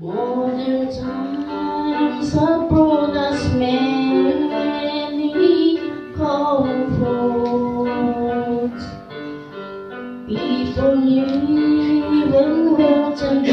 Modern times have brought us many comforts. People and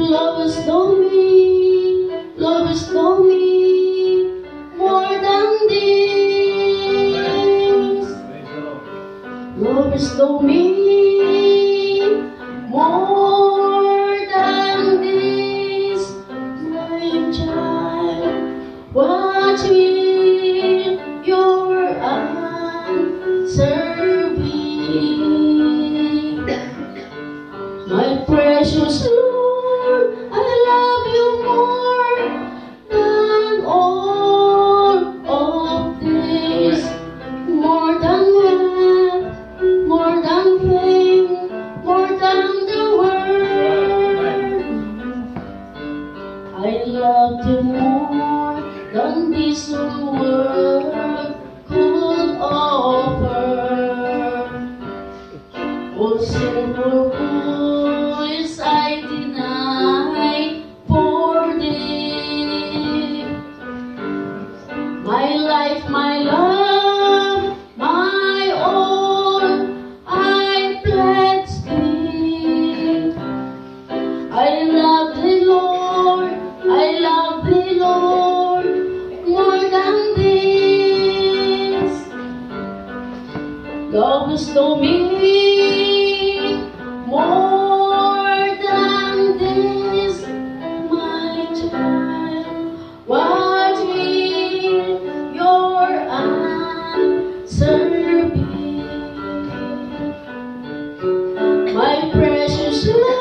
Lovest thou me, lovest thou me. More than this? Lovest thou me. More I love you more than this world could offer. Oh, simple fools, Lovest thou me more than this, my child? Will your answer be? My precious Lord,